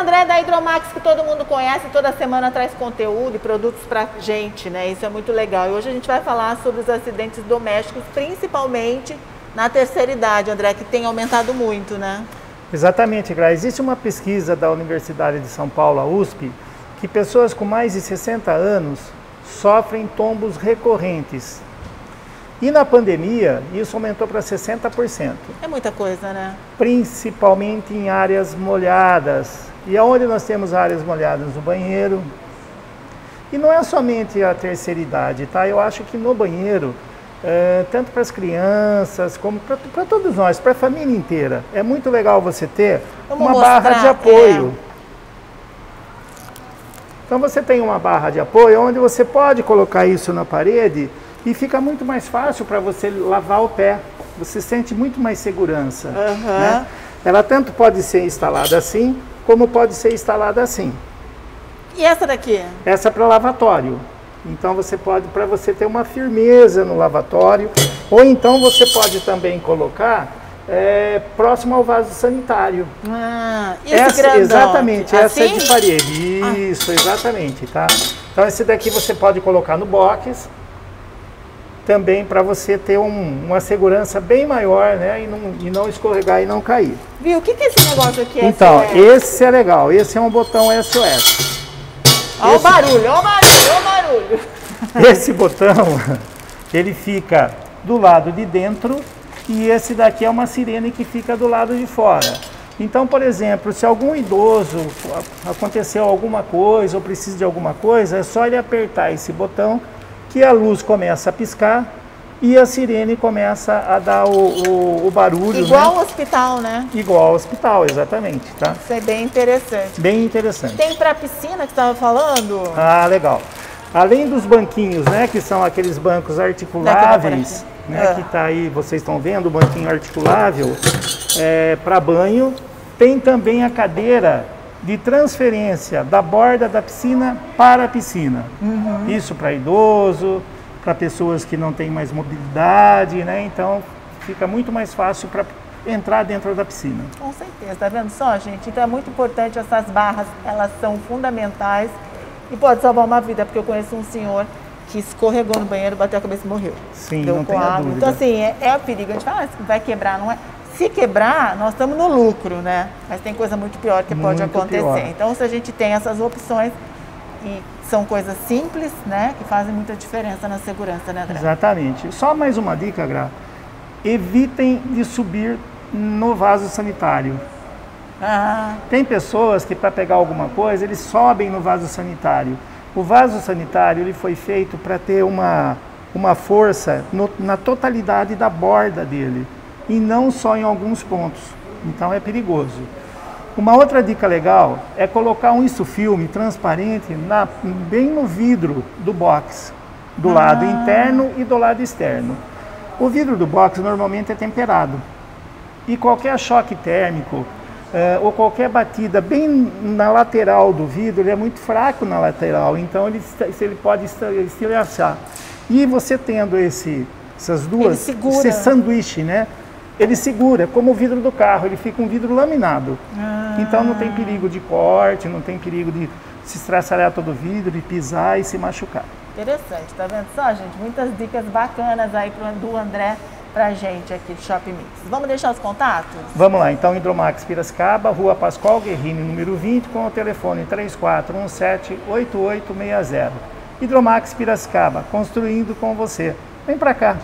André da Hidromax, que todo mundo conhece, toda semana traz conteúdo e produtos pra gente, né? Isso é muito legal. E hoje a gente vai falar sobre os acidentes domésticos, principalmente na terceira idade, André, que tem aumentado muito, né? Exatamente, Gra. Existe uma pesquisa da Universidade de São Paulo, a USP, que pessoas com mais de 60 anos sofrem tombos recorrentes. E na pandemia, isso aumentou para 60%. É muita coisa, né? Principalmente em áreas molhadas. E aonde nós temos áreas molhadas? No banheiro. E não é somente a terceira idade, tá? Eu acho que no banheiro, é, tanto para as crianças como para todos nós, para a família inteira, é muito legal você ter Vamos uma mostrar, barra de apoio. É. Então você tem uma barra de apoio onde você pode colocar isso na parede e fica muito mais fácil para você lavar o pé. Você sente muito mais segurança. Uhum. Né? Ela tanto pode ser instalada assim, como pode ser instalada assim. E essa daqui? Essa é para lavatório. Então você pode, para você ter uma firmeza no lavatório, ou então você pode também colocar é, próximo ao vaso sanitário. Ah, esse essa, exatamente, assim? essa é de assim? parede. Ah. Isso, ah. exatamente, tá? Então esse daqui você pode colocar no box, também para você ter um, uma segurança bem maior, né? E não, e não escorregar e não cair. Viu? O que, que é esse negócio aqui? Então, SOS? esse é legal. Esse é um botão SOS. Olha esse... o barulho, olha o barulho, olha o barulho. Esse botão, ele fica do lado de dentro e esse daqui é uma sirene que fica do lado de fora. Então, por exemplo, se algum idoso aconteceu alguma coisa ou precisa de alguma coisa, é só ele apertar esse botão que a luz começa a piscar e a sirene começa a dar o, o, o barulho. Igual né? ao hospital, né? Igual ao hospital, exatamente. Tá? Isso é bem interessante. Bem interessante. Tem para piscina que estava falando? Ah, legal. Além dos banquinhos, né, que são aqueles bancos articuláveis, né, ah. que está aí, vocês estão vendo, o banquinho articulável, é, para banho. Tem também a cadeira de transferência da borda da piscina para a piscina. Uhum. Isso para idoso, para pessoas que não têm mais mobilidade, né? Então fica muito mais fácil para entrar dentro da piscina. Com certeza, tá vendo só, gente? Então é muito importante essas barras, elas são fundamentais e pode salvar uma vida, porque eu conheço um senhor que escorregou no banheiro, bateu a cabeça e morreu. Sim, Deu não tem dúvida. Então, assim, é, é o perigo. A gente fala, ah, vai quebrar, não é? Se quebrar, nós estamos no lucro, né? Mas tem coisa muito pior que muito pode acontecer. Pior. Então, se a gente tem essas opções, e são coisas simples, né? Que fazem muita diferença na segurança, né, André? Exatamente. Só mais uma dica, Gra. Evitem de subir no vaso sanitário. Ah. Tem pessoas que para pegar alguma coisa, eles sobem no vaso sanitário. O vaso sanitário ele foi feito para ter uma, uma força no, na totalidade da borda dele e não só em alguns pontos. Então é perigoso. Uma outra dica legal é colocar um isso filme transparente na, bem no vidro do box, do ah. lado interno e do lado externo. O vidro do box normalmente é temperado e qualquer choque térmico uh, ou qualquer batida bem na lateral do vidro, ele é muito fraco na lateral, então ele, ele pode estilhaçar. E você tendo esse, essas duas, esse sanduíche, né? Ele segura, como o vidro do carro, ele fica um vidro laminado. Ah. Então não tem perigo de corte, não tem perigo de se estraçalhar todo o vidro, de pisar e se machucar. Interessante, tá vendo só, gente? Muitas dicas bacanas aí do André pra gente aqui do Shopping Mix. Vamos deixar os contatos? Vamos lá, então Hidromax Piracicaba, Rua Pascoal Guerrini, número 20, com o telefone 3417-8860. Hidromax Piracicaba, construindo com você. Vem pra cá.